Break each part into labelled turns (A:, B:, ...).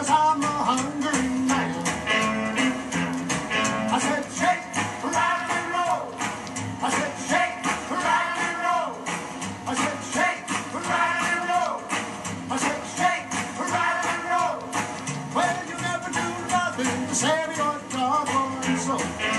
A: Cause I'm a hungry man. I said, shake, rock and roll. I said, shake, rock and roll. I said, shake, rock and roll. I said, shake, rock and roll. Well, you never do nothing to save your doggone soul.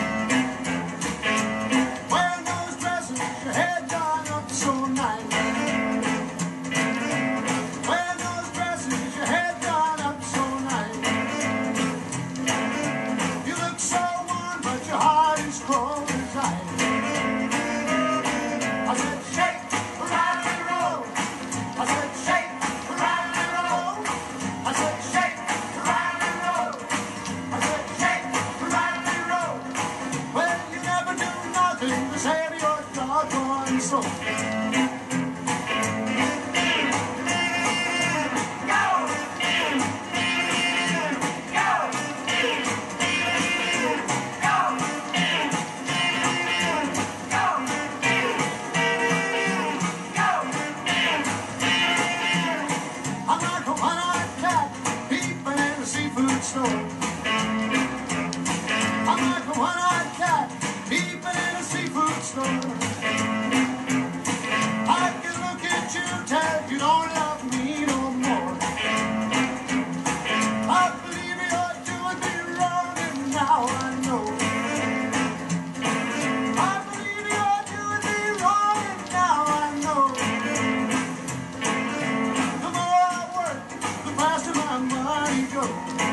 A: serio yo comiso. Seafood store. I'm like the one Come on.